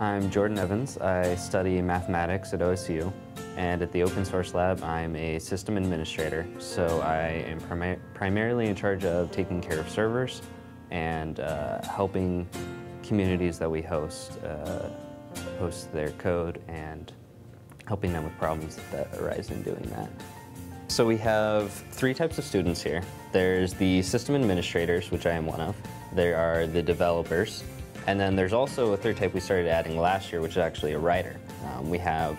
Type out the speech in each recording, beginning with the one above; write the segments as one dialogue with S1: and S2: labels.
S1: I'm Jordan Evans. I study mathematics at OSU, and at the Open Source Lab, I'm a system administrator. So I am primarily in charge of taking care of servers and uh, helping communities that we host uh, host their code and helping them with problems that arise in doing that. So we have three types of students here. There's the system administrators, which I am one of. There are the developers, and then there's also a third type we started adding last year, which is actually a writer. Um, we have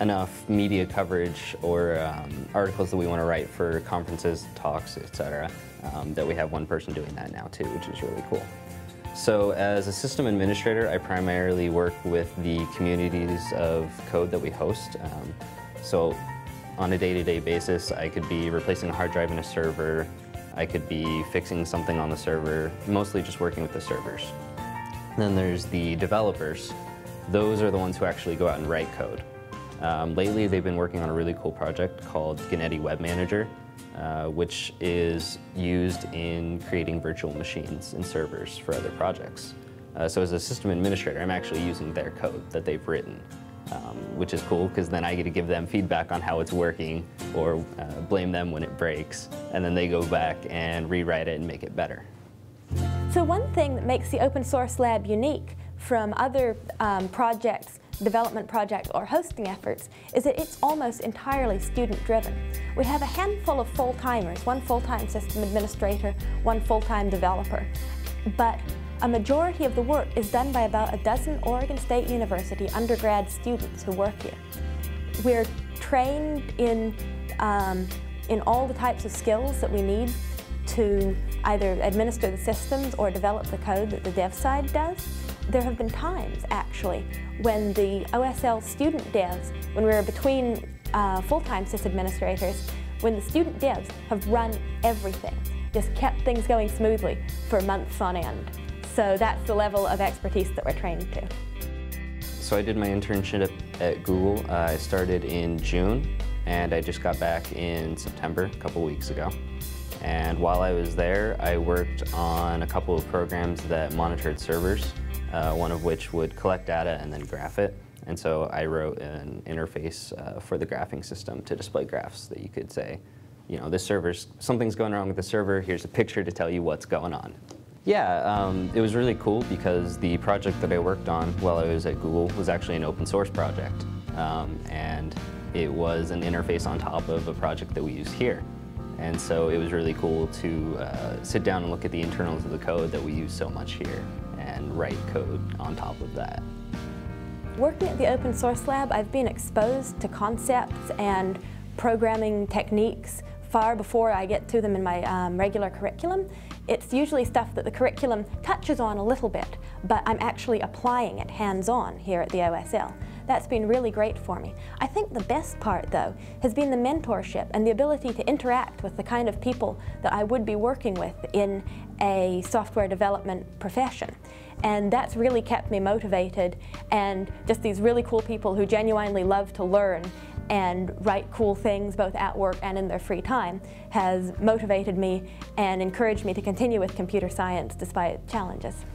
S1: enough media coverage or um, articles that we want to write for conferences, talks, etc., um, that we have one person doing that now too, which is really cool. So as a system administrator, I primarily work with the communities of code that we host. Um, so on a day-to-day -day basis, I could be replacing a hard drive in a server, I could be fixing something on the server, mostly just working with the servers. Then there's the developers. Those are the ones who actually go out and write code. Um, lately, they've been working on a really cool project called Ganeti Web Manager, uh, which is used in creating virtual machines and servers for other projects. Uh, so as a system administrator, I'm actually using their code that they've written, um, which is cool because then I get to give them feedback on how it's working or uh, blame them when it breaks, and then they go back and rewrite it and make it better.
S2: So one thing that makes the Open Source Lab unique from other um, projects, development projects or hosting efforts is that it's almost entirely student driven. We have a handful of full-timers, one full-time system administrator, one full-time developer, but a majority of the work is done by about a dozen Oregon State University undergrad students who work here. We're trained in, um, in all the types of skills that we need to either administer the systems or develop the code that the dev side does. There have been times, actually, when the OSL student devs, when we were between uh, full-time sysadministrators, when the student devs have run everything, just kept things going smoothly for months on end. So that's the level of expertise that we're trained to.
S1: So I did my internship at Google. Uh, I started in June, and I just got back in September, a couple weeks ago. And while I was there, I worked on a couple of programs that monitored servers, uh, one of which would collect data and then graph it. And so I wrote an interface uh, for the graphing system to display graphs that you could say, you know, this server's, something's going wrong with the server, here's a picture to tell you what's going on. Yeah, um, it was really cool because the project that I worked on while I was at Google was actually an open source project. Um, and it was an interface on top of a project that we use here. And so it was really cool to uh, sit down and look at the internals of the code that we use so much here and write code on top of that.
S2: Working at the Open Source Lab, I've been exposed to concepts and programming techniques far before I get to them in my um, regular curriculum. It's usually stuff that the curriculum touches on a little bit, but I'm actually applying it hands-on here at the OSL. That's been really great for me. I think the best part, though, has been the mentorship and the ability to interact with the kind of people that I would be working with in a software development profession. And that's really kept me motivated and just these really cool people who genuinely love to learn and write cool things both at work and in their free time has motivated me and encouraged me to continue with computer science despite challenges.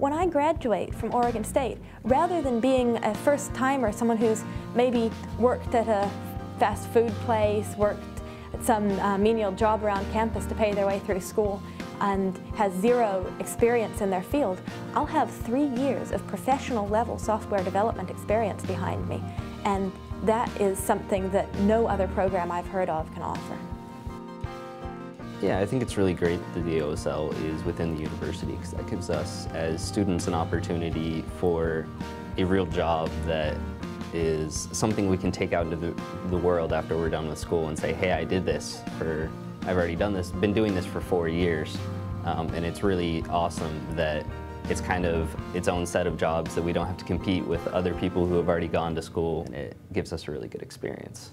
S2: When I graduate from Oregon State, rather than being a first timer, someone who's maybe worked at a fast food place, worked at some uh, menial job around campus to pay their way through school, and has zero experience in their field, I'll have three years of professional level software development experience behind me. And that is something that no other program I've heard of can offer.
S1: Yeah, I think it's really great that the OSL is within the university because that gives us as students an opportunity for a real job that is something we can take out into the, the world after we're done with school and say, hey, I did this for, I've already done this, been doing this for four years. Um, and it's really awesome that it's kind of its own set of jobs that we don't have to compete with other people who have already gone to school and it gives us a really good experience.